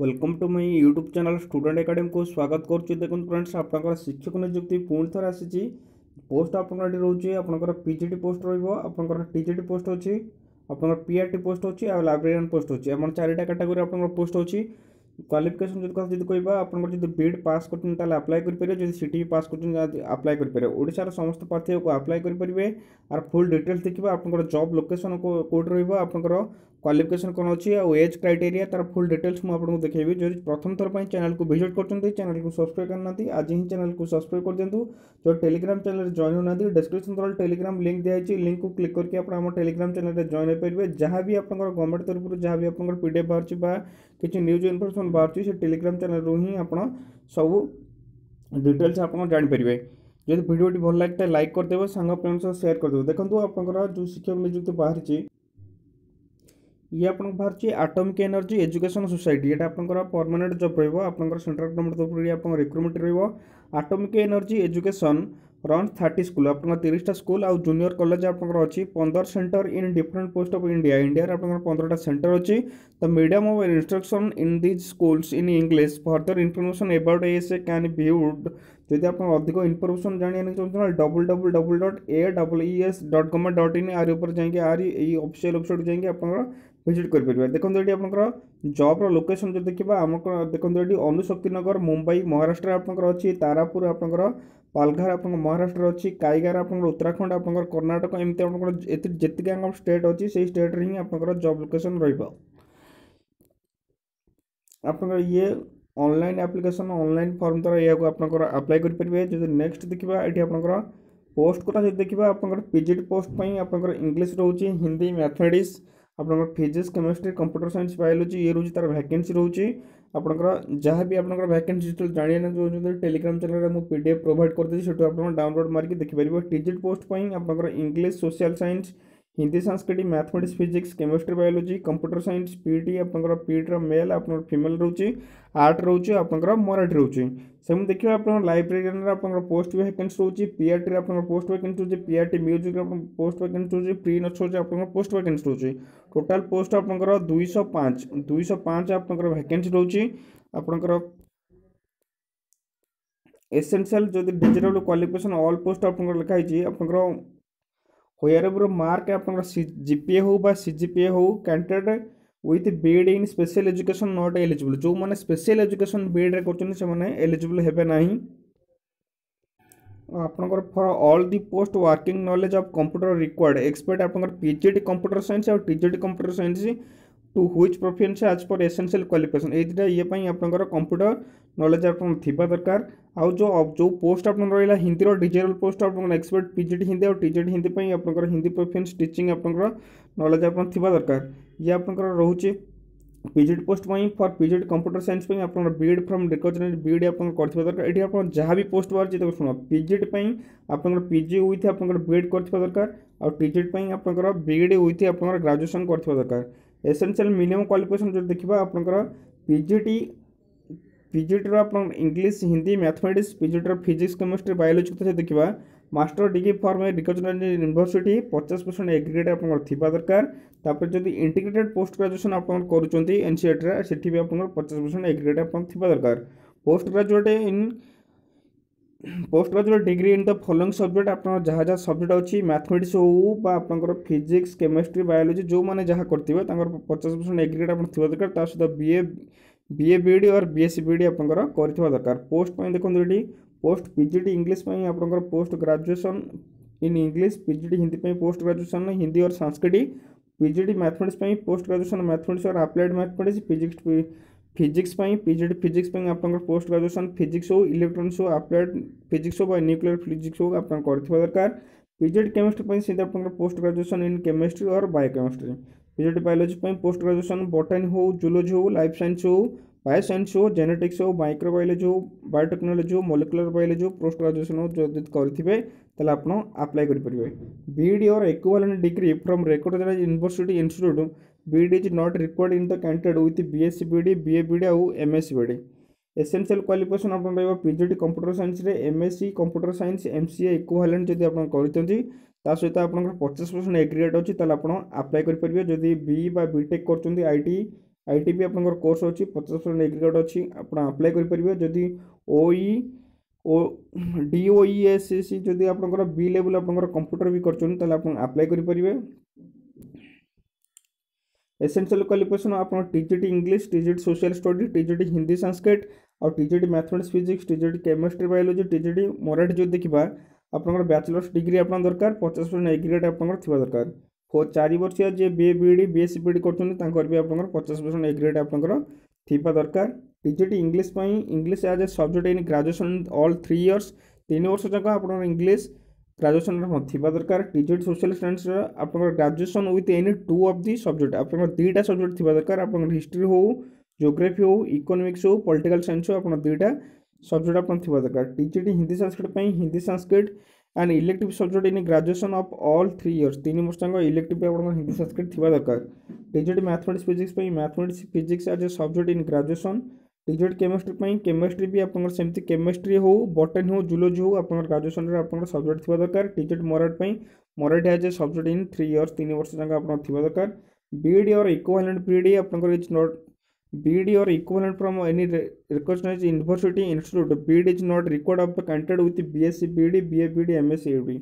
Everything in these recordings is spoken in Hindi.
welcome to my YouTube channel student academy কু স্বাগত করছি দেখুন ফ্রেন্ডস আপনার শিক্ষক নিযুক্তি পুঁ থরে আসিছি পোস্ট আপনার এটি রয়েছে আপনার পিজিটি পোস্ট রহব আপনার টিজিটি পোস্ট অছি আপনার পিআরটি পোস্ট অছি আর লাইব্রেরিয়ান পোস্ট অছি আমার চারিটা ক্যাটাগোরি আপনার পোস্ট অছি क्वालिफिकेशन जो कथा जी कह आप जो बीड पास कर आप्लाय करेंगे जब सीटी पास कर आप्लाय करेंगे ओडार समस्त प्रार्थी को आप्लाय करेंगे आर फुल डिटेल्स देखिए आप जब लोकेशन कौट रहा क्वाफिकेसन कौन अच्छी आउ एज क्राइटे तार फुल डिटेल्स मुझे देखेबी जो प्रथम थर पर चैनल को भिजिट कर चैनल को सब्सक्राइब करना आज ही चैनल को सब्सक्राइब कर दिखाँ जो टेलीग्राम चैनल जॉन होना डिस्क्रिप्सन तल टेलीग्राम लिंक दिखाई लिंक को क्लिक करके टेलीग्राम चैनल जॉन हो पारे जहाँ भी आप गवर्नमेंट तरफ जहाँ भी आप पी डी एफ बाहर किसी न्यूज इनफर्मेशन बाहर से टेलीग्राम चैनल रू ही आप सब डिटेल्स आप जापर যদি ভিডিওটি भल लगे लाइक करदेव सांग সাংগ ফ্রেন্ডস সেয়ার করে দেবে দেখুন আপনার যে ଇଏ ଆପଣଙ୍କୁ ବାହାରୁଛି ଆଟମିକ୍ ଏନର୍ଜି ଏଜୁକେସନ୍ ସୋସାଇଟି ଏଇଟା ଆପଣଙ୍କର ପରମାନେଣ୍ଟ ଜବ୍ ରହିବ ଆପଣଙ୍କର ସେଣ୍ଟ୍ରାଲ୍ ଗଭର୍ଣ୍ଣମେଣ୍ଟ ଉପରେ ଆପଣଙ୍କ ରିକ୍ରୁଟମେଣ୍ଟ ରହିବ atomic energy education run thirty school ଆପଣଙ୍କର ତିରିଶଟା ସ୍କୁଲ୍ ଆଉ ଜୁନିୟର କଲେଜ ଆପଣଙ୍କର ଅଛି ପନ୍ଦର centre in different post of India ଇଣ୍ଡିଆରେ ଆପଣଙ୍କର ପନ୍ଦରଟା ସେଣ୍ଟର ଅଛି the medium of instruction in these schools in English further information about ଏ ସେ କ୍ୟାନ୍ ଭିଉଡ୍ ଯଦି ଆପଣ ଅଧିକ ଇନଫର୍ମେସନ୍ ଜାଣିବାକୁ ଚାହୁଁଛନ୍ତି double double double dot A double E S dot government dot in ଆରି ଉପରେ ଯାଇକି ଆରି ଏଇ ଅଫିସିଆଲ୍ ୱେବସାଇଟ୍ ଯାଇକି ଆପଣଙ୍କର ଭିଜିଟ୍ କରିପାରିବା ଦେଖନ୍ତୁ ଏଠି ଆପଣଙ୍କର ଜବ୍ର ଲୋକେସନ୍ ଯଦି ଦେଖିବା ଆମର ଦେଖନ୍ତୁ ଏଠି ଅନୁଶକ୍ତିନଗର ମୁମ୍ବାଇ ମହାରାଷ୍ଟ୍ର ଆପଣଙ୍କର ଅଛି ତାରାପୁର ଆପଣଙ୍କର ପାଲଘାର ଆପଣଙ୍କ ମହାରାଷ୍ଟ୍ର ଅଛି କାଇଗାର ଆପଣଙ୍କର ଉତ୍ତରାଖଣ୍ଡ ଆପଣଙ୍କର କର୍ଣ୍ଣାଟକ ଏମିତି ଆପଣଙ୍କର ଏତେ ଯେତିକି ଆମ ଷ୍ଟେଟ୍ ଅଛି ସେଇ ଷ୍ଟେଟ୍ରେ ହିଁ ଆପଣଙ୍କର ଜବ୍ ଲୋକେସନ୍ ରହିବ ଆପଣଙ୍କର ଇଏ ଅନଲାଇନ୍ ଆପ୍ଲିକେସନ୍ ଅନଲାଇନ୍ ଫର୍ମ ଦ୍ୱାରା ଏହାକୁ ଆପଣଙ୍କର ଆପ୍ଲାଏ କରିପାରିବେ ଯଦି ନେକ୍ସଟ ଦେଖିବା ଏଠି ଆପଣଙ୍କର ପୋଷ୍ଟ କଥା ଯଦି ଦେଖିବା ଆପଣଙ୍କର ପିଜିଟ୍ ପୋଷ୍ଟ ପାଇଁ ଆପଣଙ୍କର ଇଂଲିଶ ରହୁଛି Hindi mathematics আপনৰ physics chemistry computer science biology ইৰুজি তাৰ ভেকেন্সি ৰহুচি আপোনকৰ যাহে বি আপোনকৰ ভেকেন্সিৰ জানিয়না তে টেলিগ্রাম চনলৰ মই পিডিএফ প্ৰোভাইড কৰতেছো সেটো আপোনক ডাউনলোড কৰি দেখি পাবা টিজেড পোষ্ট পইং আপোনকৰ English social science Hindi Sanskrit mathematics physics chemistry biology computer science PT आप पीटर मेल आप फिमेल रोच आर्ट रोच आप मराठी रोचे सेम देखिए आप लाइब्रेरियन आप पोस्ट वैकेंसी रोच पीआरटी आप पोस्ट वैकेंसी रोचे पीआरटी म्यूजिक पोस्ट वैकेंसी रोचे प्री नर्स रोज आप पोस्ट वैकेंसी रोचे टोटल पोस्ट पाँच दुई पाँच आपंकर वैकेंसी रोचे आपंकर एसेंशियल जो डिजिटल क्वालिफिकेशन ऑल पोस्ट आप लिखाई आप হয় অরবৰ মার্ক আপোনাৰ সি জিপিএ হ'ব বা সি জিপিএ হ'ব candidate with BEd in special education not eligible যো মানে স্পেশাল এডুকেশন বিএড কৰচনি সেমানে এলিজিবল হেবে নাই আৰু আপোনাকৰ for all the post working knowledge of computer required expert আপোনাৰ পিজিটি কম্পিউটার সায়েন্স আৰু TGT computer science to which proficiency as per essential qualification ଏଇଥିରେ ଇଏ ପାଇଁ ଆପଣଙ୍କର କମ୍ପ୍ୟୁଟର ନଲେଜ୍ ଆପଣ ଥିବା ଦରକାର ଆଉ ଯେଉଁ ଯେଉଁ ପୋଷ୍ଟ ଆପଣଙ୍କର ରହିଲା ହିନ୍ଦୀର ଡିଜେରାଲ ପୋଷ୍ଟ ଆପଣଙ୍କର ଏକ୍ସପର୍ଟ ପିଜିଟି ହିନ୍ଦୀ ଆଉ ଟିଜେଟି ହିନ୍ଦୀ ପାଇଁ ଆପଣଙ୍କର ହିନ୍ଦୀ ପ୍ରଫିଏନ୍ସ ଟିଚିଂ ଆପଣଙ୍କର ନଲେଜ୍ ଆପଣ ଥିବା ଦରକାର ଇଏ ଆପଣଙ୍କର ରହୁଛି ପିଜିଟି ପୋଷ୍ଟ ପାଇଁ ଫର୍ ପିଜିଟି କମ୍ପ୍ୟୁଟର ସାଇନ୍ସ ପାଇଁ ଆପଣଙ୍କର ବିଏଡ଼୍ ଫ୍ରମ୍ ଡିକଜନେଟ୍ ବିଏଡ଼୍ ଆପଣ କରିଥିବା ଦରକାର ଏଠି ଆପଣ ଯାହା ବି ପୋଷ୍ଟ ବାହାରୁଛି ତାକୁ ଶୁଣ ପିଜିଟି ପାଇଁ ଆପଣଙ୍କର ପିଜି ୱିଥ୍ ଆପଣଙ୍କର ବିଏଡ଼୍ କରିଥିବା ଦରକାର ଆଉ ଟିଜେଟ୍ ପାଇଁ ଆପଣଙ୍କର ବିଏଡ଼୍ ୱିଥ୍ ଆପଣଙ୍କର ଗ୍ରାଜୁଏସନ୍ କରିଥିବା ଦରକାର ଏସେନ୍ସିଆଲ୍ ମିନିମମ୍ କ୍ୱାଲିଫିକେସନ୍ ଯଦି ଦେଖିବା ଆପଣଙ୍କର ପି ଜି ଟି ପିଜିଟିର ଆପଣ ଇଂଲିଶ ହିନ୍ଦୀ ମ୍ୟାଥମେଟିକ୍ସ ପିଜିଟିର ଫିଜିକ୍ସ କେମିଷ୍ଟ୍ରି ବାୟୋଲୋଜି କଥା ଯଦି ଦେଖିବା master degree from recognise university ପଚାଶ ପରସେଣ୍ଟ ଏଗ୍ରିଗେଟ୍ ଆପଣଙ୍କର ଥିବା ଦରକାର ତାପରେ ଯଦି ଇଣ୍ଟିଗ୍ରେଟେଡ୍ ପୋଷ୍ଟ ଗ୍ରାଜୁଏସନ୍ ଆପଣ କରୁଛନ୍ତି ଏନ୍ସିଏଟିରେ ସେଠି ବି ଆପଣଙ୍କର ପଚାଶ ପରସେଣ୍ଟ ଏଗ୍ରିଗେଟ୍ ଆପଣ ଥିବା ଦରକାର post graduate in post graduate degree in the following subject आप जहाँ जहाँ सब्जेक्ट अच्छे मैथमेटिक्स होकर फिजिक्स केमिस्ट्री बायोलोजी जो मैंने जहाँ करेंगे पचास परसेंट एग्रीड आप दरकार सहित बीए बीए बीडी और बीएससी बीडी आपर दरकार पोस्ट देखो ये post PGT English आपर post graduation in English PGT Hindi post graduation Hindi और Sanskrit PGT mathematics post graduation mathematics और applied mathematics physics physics PZ physics आप पोस्ट ग्राजुएसन फिजिक्स हो इलेक्ट्रोनिक्स हो आप्लाइड फिजिक्स हो न्यूक्लियर फिजिक्स हो आप दरकार पीजेड केमिस्ट्री सीधे आप पोस्ट ग्राजुएसन इन केमिस्ट्री और chemistry PZ biology post graduation botany हो जुलोजी हो लाइफ सैंस हो बायो सैंस हो जेनेटिक्स हो माइक्रोबायोलोजी हो बायोटेक्नोलोजी हो मलिकुलर बायोलोजी हो पोस्ट ग्राजुएसन हो जो करेंगे तो आप्लाय करेंगे बीड और equal degree from record university institute BEd is not required in the candidate with B S C B D B A B D आउ M S B D essential qualification आप पाइबा computer science M S C computer science M C A equivalent जब आप करते सहित आप पचास परसेंट एग्रीगेट अच्छी तेल आप आप्लाय करेंगे जब बी बा कर आई टी आई टी भी आप कोर्स अच्छी पचास परसेंट एग्रीगेट अच्छी आप्लाय करेंगे जब ओई ओ डीओ एस एस सी जब आप लेवल आप कंप्यूटर भी करें आप्लाय करेंगे एसेनसील क्वाफिकेसन आप TG English TG social study TG Hindi Sanskrit और TG mathematics physics TG chemistry biology TG Marathi जो देखा आप बैचलर्स डिग्री आपड़ा दरकार पचास परसेंट एग्रेड आप दरकार फोर चार वर्षिया जे B Ed B S C कर भी आप पचास परसेंट एग्रेड आप दरकार TGT English English as a subject in graduation all three years तीन वर्ष जाक आप इंग्लीश ग्राजुएसन दरकार टीजेड सोशल स्टाडस आप graduation oath any two of the subject आप दुटा सब्जेक्ट थी दरकार आप हिस्ट्री हो जोग्राफी हो इकोनोमिक्स हो पॉलिटिकल साइंस हो आप दुटा सब्जेक्ट आप दरकार टीजेड हिंदी संस्कृत पर Hindi Sanskrit and elective subject in graduation of all three years तीन वर्ष तक इलेक्टिव आप हिंदी संस्कृत थी दरकार TZ mathematics physics mathematics physics as a subject in graduation result chemistry chemistry भी आपर सेम केमिस्ट्री हो बटनी हो जुलोजी हो आप ग्राजुएसन में आप सब्जेक्ट थी दरकार टीजेट मराट पर Marathi as a subject in three years तीन वर्ष जाक आप दरकार बीड और इक्वालेंट पीरियड ही आपज नट बीड और equivalent from any recognise university institute BEd is not record of कंटेड with B S C BEd B A BEd M S C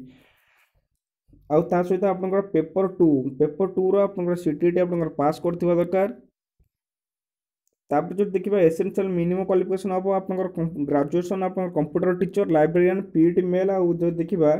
आउ ता सहित आप पेपर टू पेपर टू रिटी आप पास कर दरकार ତାପରେ ଯଦି ଦେଖିବା ଏସେନ୍ସିଆଲ୍ ମିନିମମ୍ କ୍ୱାଲିଫିକେସନ୍ ହେବ ଆପଣଙ୍କର ଗ୍ରାଜୁଏସନ୍ ଆପଣଙ୍କର computer teacher librarian PET male ଆଉ ଯଦି ଦେଖିବା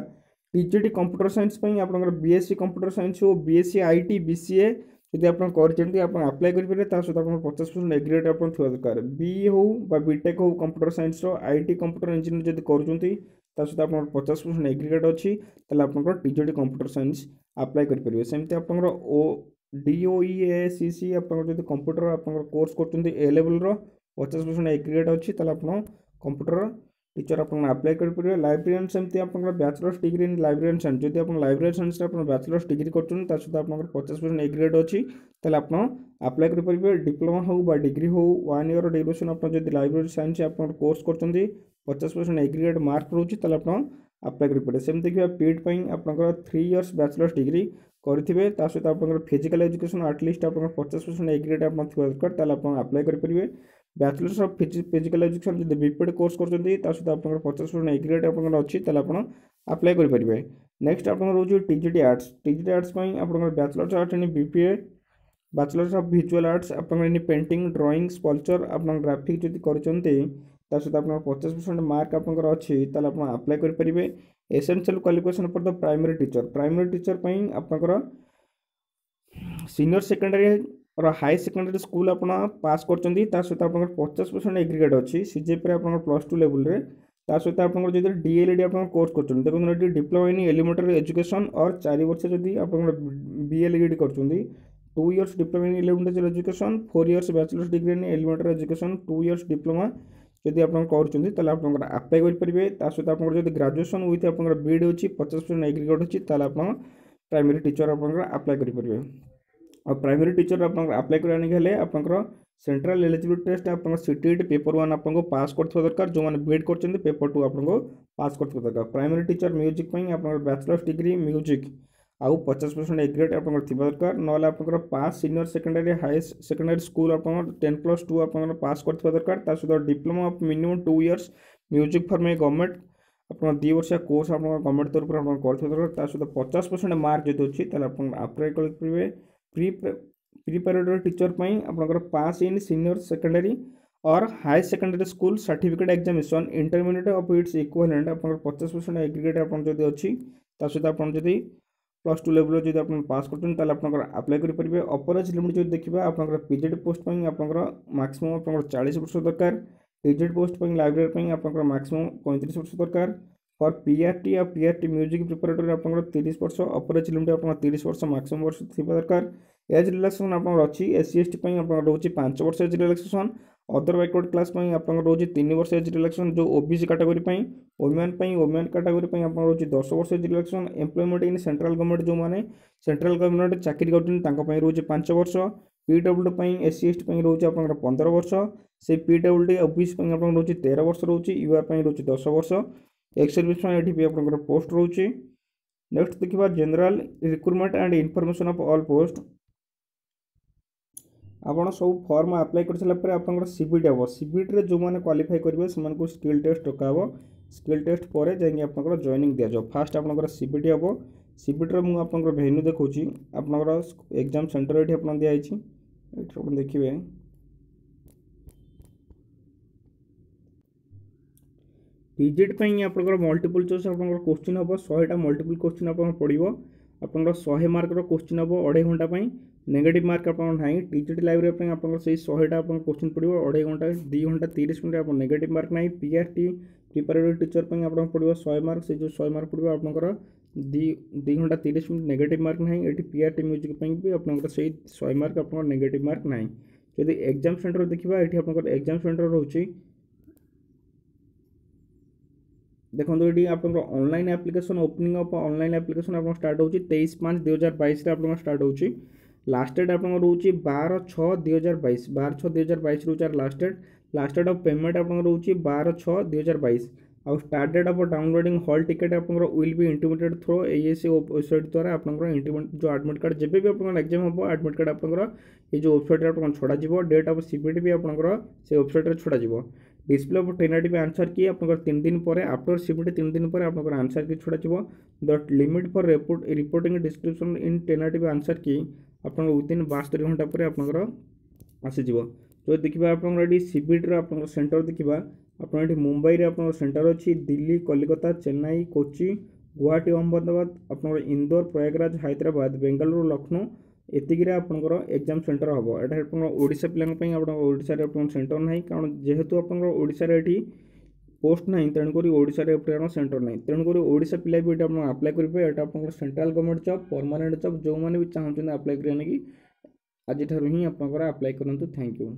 ପିଜିଟି କମ୍ପ୍ୟୁଟର ସାଇନ୍ସ ପାଇଁ ଆପଣଙ୍କର ବିଏସ୍ସି କମ୍ପ୍ୟୁଟର ସାଇନ୍ସ ଓ ବିଏସ୍ସି ଆଇଟି ବିସିଏ ଯଦି ଆପଣ କରିଛନ୍ତି ଆପଣ ଆପ୍ଲାଏ କରିପାରିବେ ତା ସହିତ ଆପଣଙ୍କ ପଚାଶ ପରସେଣ୍ଟ ଏଗ୍ରେଡ୍ ଆପଣ ଥିବା ଦରକାର ବି ହେଉ ବା ବିଟେକ୍ ହେଉ କମ୍ପ୍ୟୁଟର ସାଇନ୍ସର ଆଇଟି କମ୍ପ୍ୟୁଟର ଇଞ୍ଜିନିୟର ଯଦି କରୁଛନ୍ତି ତା ସହିତ ଆପଣଙ୍କର ପଚାଶ ପରସେଣ୍ଟ ଏଗ୍ରିଗେଟ୍ ଅଛି ତାହେଲେ ଆପଣଙ୍କର ଟିଜେଡ଼ି କମ୍ପ୍ୟୁଟର ସାଇନ୍ସ ଆପ୍ଲାଏ କରିପାରିବେ ସେମିତି ଆପଣଙ୍କର O D O E A C C ଆପଣଙ୍କର ଯଦି କମ୍ପ୍ୟୁଟର ଆପଣଙ୍କର କୋର୍ସ କରୁଛନ୍ତି ଏ ଲେଭେଲ୍ର ପଚାଶ ପରସେଣ୍ଟ ଏଗ୍ରିଗେଟ୍ ଅଛି ତାହେଲେ ଆପଣ କମ୍ପ୍ୟୁଟର ଟିଚର୍ ଆପଣ ଆପ୍ଲାଏ କରିପାରିବେ ଲାଇବ୍ରେରିଆନ୍ ସେମିତି ଆପଣଙ୍କର bachelors degree in librarian science ଯଦି ଆପଣ ଲାଇବ୍ରେରିଆନ୍ ସାଇନ୍ସରେ ଆପଣ ବ୍ୟାଚଲର୍ସ ଡିଗ୍ରୀ କରୁଛନ୍ତି ତା ସହିତ ଆପଣଙ୍କର ପଚାଶ ପରସେଣ୍ଟ ଏଗ୍ରିଗେଟ୍ ଅଛି ତାହେଲେ ଆପଣ ଆପ୍ଲାଏ କରିପାରିବେ ଡିପ୍ଲୋମା ହେଉ ବା ଡିଗ୍ରୀ ହେଉ ୱାନ୍ ଇୟର୍ ଡ୍ୟୁରେସନ୍ ଆପଣ ଯଦି ଲାଇବ୍ରେରୀ ସାଇନ୍ସ ଆପଣଙ୍କର କୋର୍ସ କରୁଛନ୍ତି ପଚାଶ ପରସେଣ୍ଟ ଏଗ୍ରିଗେଟ୍ ମାର୍କ ରହୁଛି ତାହେଲେ ଆପଣ ଆପ୍ଲାଏ କରିପାରିବେ ସେମିତିକି ପିଟ୍ ପାଇଁ ଆପଣଙ୍କର ଥ୍ରୀ ଇୟର୍ସ ବ୍ୟାଚଲର୍ସ ଡିଗ୍ରୀ କରିଥିବେ ତା ସହିତ ଆପଣଙ୍କର ଫିଜିକାଲ୍ ଏଜୁକେସନ୍ ଆଟଲିଷ୍ଟ ଆପଣଙ୍କର ପଚାଶ ପରସେଣ୍ଟ ଏ ଗ୍ରେଡ୍ ଆପଣ ଥିବା ଦରକାର ତାହେଲେ ଆପଣ ଆପ୍ଲାଏ କରିପାରିବେ ବ୍ୟାଚଲର୍ସ ଅଫ୍ ଫିଜିକାଲ୍ ଏଜୁକେସନ୍ ଯଦି ବିପେଡ଼୍ କୋର୍ସ କରୁଛନ୍ତି ତା ସହିତ ଆପଣଙ୍କର ପଚାଶ ପରସେଣ୍ଟ ଏ ଗ୍ରେଡ୍ ଆପଣଙ୍କର ଅଛି ତାହେଲେ ଆପଣ ଆପ୍ଲାଏ କରିପାରିବେ ନେକ୍ସଟ ଆପଣଙ୍କର ରହୁଛି ଟିଜିଟି ଆର୍ଟ୍ସ ଟିଜିଟି ଆର୍ଟ୍ସ ପାଇଁ ଆପଣଙ୍କର bachelors arts and BPA bachelors of visual arts ଆପଣଙ୍କର ଏନି ପେଣ୍ଟିଂ ଡ୍ରଇଂ ସ୍କଲ୍ଚର୍ ଆପଣ ଗ୍ରାଫିକ୍ ଯଦି କରିଛନ୍ତି ତା ସହିତ ଆପଣଙ୍କର ପଚାଶ ପରସେଣ୍ଟ ମାର୍କ ଆପଣଙ୍କର ଅଛି ତାହେଲେ ଆପଣ ଆପ୍ଲାଏ କରିପାରିବେ essential qualification for the primary teacher primary teacher ପାଇଁ ଆପଣଙ୍କର ସିନିୟର ସେକେଣ୍ଡାରୀର ହାଇ ସେକେଣ୍ଡାରୀ ସ୍କୁଲ ଆପଣ ପାସ୍ କରିଛନ୍ତି ତା ସହିତ ଆପଣଙ୍କର ପଚାଶ ପରସେଣ୍ଟ ଏଗ୍ରିଗେଟ୍ ଅଛି ସିଜିପିରେ ଆପଣଙ୍କର ପ୍ଲସ୍ ଟୁ ଲେବୁଲରେ ତା ସହିତ ଆପଣଙ୍କର ଯଦି ଡିଏଲ୍ଇଡ଼ି ଆପଣ କୋର୍ସ କରୁଛନ୍ତି ଦେଖନ୍ତୁ ଏଠି diploma in elementary education or ଚାରି ବର୍ଷ ଯଦି ଆପଣଙ୍କର ବିଏଲ୍ଇଡ଼ି କରୁଛନ୍ତି two years diploma in elementary education four years bachelors degree in elementary education two years diploma ଯଦି ଆପଣ କରୁଛନ୍ତି ତାହେଲେ ଆପଣଙ୍କର ଆପ୍ଲାଏ କରିପାରିବେ ତା ସହିତ ଆପଣଙ୍କର ଯଦି ଗ୍ରାଜୁଏସନ୍ ୱିଥ୍ ଆପଣଙ୍କର ବିଡ୍ ଅଛି ପଚାଶ ପରସେଣ୍ଟ ଏଗ୍ରିଗେଟ୍ ଅଛି ତାହେଲେ ଆପଣ ପ୍ରାଇମେରୀ ଟିଚର୍ ଆପଣଙ୍କର ଆପ୍ଲାଏ କରିପାରିବେ ଆଉ ପ୍ରାଇମେରୀ ଟିଚର୍ ଆପଣଙ୍କର ଆପ୍ଲାଏ କରିବା ହେଲେ ଆପଣଙ୍କର ସେଣ୍ଟ୍ରାଲ୍ ଏଲିଜିବିଲିଟି ଟେଷ୍ଟ ଆପଣଙ୍କ ସି ଟି ପେପର୍ ୱାନ୍ ଆପଣଙ୍କୁ ପାସ୍ କରିଥିବା ଦରକାର ଯେଉଁମାନେ ବିଏଡ଼୍ କରିଛନ୍ତି ପେପର୍ ଟୁ ଆପଣଙ୍କୁ ପାସ୍ କରିଥିବା ଦରକାର ପ୍ରାଇମେରୀ ଟିଚର୍ ମ୍ୟୁଜିକ୍ ପାଇଁ ଆପଣଙ୍କର ବ୍ୟାଚଲର୍ସ ଡିଗ୍ରୀ ମ୍ୟୁଜିକ୍ ଆଉ ପଚାଶ ପରସେଣ୍ଟ ଏ ଗ୍ରେଡ୍ ଆପଣଙ୍କର ଥିବା ଦରକାର ନହେଲେ ଆପଣଙ୍କର pass senior secondary highest secondary school ଆପଣଙ୍କର ଟେନ୍ ପ୍ଲସ୍ ଟୁ ଆପଣଙ୍କର ପାସ୍ କରିଥିବା ଦରକାର ତା ସହିତ diploma of minimum two years music from a government ଆପଣ ଦୁଇ ବର୍ଷିଆ କୋର୍ସ ଆପଣଙ୍କ ଗଭର୍ଣ୍ଣମେଣ୍ଟ ତରଫରୁ ଆପଣ କରିଥିବା ଦରକାର ତା ସହିତ ପଚାଶ ପରସେଣ୍ଟ ମାର୍କ ଯଦି ଅଛି ତାହେଲେ ଆପଣ ଆପ୍ଲାଏ କରିପାରିବେ ପ୍ରି ପ୍ରିପାରେଟୋରୀ ଟିଚର ପାଇଁ ଆପଣଙ୍କର ପାସ୍ ଇନ୍ ସିନିୟର ସେକେଣ୍ଡାରୀ और higher secondary school certificate examination intermediate of its equivalent आप पचास परसेंट एग्रिगेट आप अच्छी सहित आप ପ୍ଲସ୍ ଟୁ ଲେଭେଲ୍ରେ ଯଦି ଆପଣ ପାସ୍ କରୁଛନ୍ତି ତାହେଲେ ଆପଣଙ୍କର ଆପ୍ଲାଏ କରିପାରିବେ ଅପର ଏଜ୍ ଲିମିଟ୍ ଯଦି ଦେଖିବା ଆପଣଙ୍କର ପି ଜି ଡ଼ି ପୋଷ୍ଟ ପାଇଁ ଆପଣଙ୍କର ମାକ୍ସିମମ୍ ଆପଣଙ୍କର ଚାଳିଶ ବର୍ଷ ଦରକାର ପି ଜି ଡ଼ି ପୋଷ୍ଟ ପାଇଁ ଲାଇବ୍ରେରୀ ପାଇଁ ଆପଣଙ୍କର ମାକ୍ସିମମ୍ ପଇଁତିରିଶ ବର୍ଷ ଦରକାର for P R T PR T music preparatory आप वर्ष अपरेज लिमिट आप वर्ष मैक्सीम वर्ष थी दरकार एज रिल्क्सेसन आप एस सी एस टी आप रोच पांच वर्ष age relaxation other backward class आप रोज तीन वर्ष एज रिल्क्सेसन जो OBC category women women category आप रोज दस वर्ष age relaxation employment in central government जो मैंने सेट्राल गवर्नमेंट चाकरी करेंगे रोज पांच वर्ष PW S C S T रोज आप पंद्रह वर्ष से पीडब्ल्यू डी ओबीसी आप रोज तेरह वर्ष रोच यूआर रोज दस वर्ष ଏକ୍ସର୍ଭିସମ୍ୟାନ୍ ଏଠି ବି ଆପଣଙ୍କର ପୋଷ୍ଟ ରହୁଛି ନେକ୍ସଟ ଦେଖିବା general recruitment and information of all post ଆପଣ ସବୁ ଫର୍ମ ଆପ୍ଲାଏ କରିସାରିଲା ପରେ ଆପଣଙ୍କର ସିବିଟ୍ ହେବ ସିବିଟ୍ରେ ଯେଉଁମାନେ କ୍ୱାଲିଫାଇ କରିବେ ସେମାନଙ୍କୁ ସ୍କିଲ୍ ଟେଷ୍ଟ ଡକାହେବ ସ୍କିଲ୍ ଟେଷ୍ଟ ପରେ ଯାଇକି ଆପଣଙ୍କର ଜଏନିଂ ଦିଆଯିବ ଫାଷ୍ଟ ଆପଣଙ୍କର ସିବିଟି ହେବ ସିବିଟ୍ର ମୁଁ ଆପଣଙ୍କର ଭେନ୍ୟୁ ଦେଖାଉଛି ଆପଣଙ୍କର ଏକ୍ଜାମ୍ ସେଣ୍ଟର ଏଠି ଆପଣ ଦିଆହେଇଛି ଏଠି ଆପଣ ଦେଖିବେ डिजिट पर ही आपर मल्टीपल चोस क्वेश्चन हम शहेटा मल्टीपल क्वेश्चन आप पड़ो आप शहे मार्क क्वेश्चन हम अढ़े घंटा नेगेटिव मार्क आप ना लाइब्रेरी आप शहेटा आप क्वेश्चन पड़ो अढ़े घंटा दुई घंटा तीस मिनट आप नेगेट मार्क ना पीआर टी प्रिपेरेटरी टीचर पर आप पड़ो शहे मार्क से जो शहे मार्क पड़ो आप दु घंटा तीस मिनट नेगेट मार्क ना ये पीआर टी म्यूजिक भी आपको शहे मार्क आप नेगेट मार्क ना जब एक्जाम सेन्टर देखा ये आप एक्जाम सेन्टर रोचे ଦେଖନ୍ତୁ ଏଇଠି ଆପଣଙ୍କର online application opening of online application ଆପଣ ଷ୍ଟାର୍ଟ ହେଉଛି ତେଇଶ ପାଞ୍ଚ ଦୁଇ ହଜାର ବାଇଶରେ ଆପଣଙ୍କର ଷ୍ଟାର୍ଟ ହେଉଛି ଲାଷ୍ଟ ଡେଟ୍ ଆପଣଙ୍କର ରହୁଛି ବାର ଛଅ ଦୁଇ ହଜାର ବାଇଶ ବାର ଛଅ ଦୁଇ ହଜାର ବାଇଶ ରହୁଛି ଆର last date last date of payment ଆପଣଙ୍କର ରହୁଛି ବାର ଛଅ ଦୁଇ ହଜାର ବାଇଶ ଆଉ start date of downloading hall ticket ଆପଣଙ୍କର will be intimated through ASC website ଦ୍ୱାରା ଆପଣଙ୍କର ଇଣ୍ଟିମେଟ୍ ଯେଉଁ ଆଡ଼ମିଟ୍ କାର୍ଡ଼ ଯେବେ ବି ଆପଣଙ୍କର ଏକ୍ଜାମ୍ ହେବ ଆଡ଼ମିଟ୍ କାର୍ଡ଼ ଆପଣଙ୍କର ଏଇ ଯେଉଁ ୱେବସାଇଟ୍ରେ ଆପଣଙ୍କର ଛଡ଼ାଯିବ ଡେଟ୍ ଅଫ୍ ସିବିଟି ବି ଆପଣଙ୍କର ସେ ୱେବସାଇଟ୍ରେ ଛଡ଼ାଯିବ ডিসপ্লে উপর টেন আইডি আনসার কি আপনার তিন দিন পরে আফটর সিফটে তিন দিন পরে আপনার আনসার কি ছড়া যাব the limit for report reporting description in ten ID answer key আপনার উইদিন বাস্তরি ঘন্টা পরে আপনার আসিযোগ যদি দেখবা আপনার এটি সিবিডর আপনার সেন্টর দেখবা আপনার এটি মুম্বাইরে আপনার সেন্টর অছি দিল্লি কলিকতা চেন্নাই কোচি গুয়াহাটি অহমদাবাদ আপনার ইন্দোর প্রয়াগরাজ হায়দ্রাবাদ বেঙ্গালুরু লক্ষ্ণৌ ଏତିକିରେ ଆପଣଙ୍କର ଏକ୍ଜାମ୍ ସେଣ୍ଟର ହେବ ଏଠାରେ ଆପଣଙ୍କ ଓଡ଼ିଶା ପିଲାଙ୍କ ପାଇଁ ଆପଣଙ୍କ ଓଡ଼ିଶାରେ ଆପଣଙ୍କ ସେଣ୍ଟର ନାହିଁ କାରଣ ଯେହେତୁ ଆପଣଙ୍କର ଓଡ଼ିଶାରେ ଏଠି ପୋଷ୍ଟ ନାହିଁ ତେଣୁକରି ଓଡ଼ିଶାରେ ଏପଟେ ସେଣ୍ଟର ନାହିଁ ତେଣୁକରି ଓଡ଼ିଶା ପିଲା ବି ଏଇଟା ଆପଣ ଆପ୍ଲାଏ କରିବେ ଏଇଟା ଆପଣଙ୍କର central government job permanent job ଯେଉଁମାନେ ବି ଚାହୁଁଛନ୍ତି ଆପ୍ଲାଏ କରିବା ନେଇକି ଆଜିଠାରୁ ହିଁ ଆପଣଙ୍କର ଆପ୍ଲାଏ କରନ୍ତୁ ଥ୍ୟାଙ୍କ ୟୁ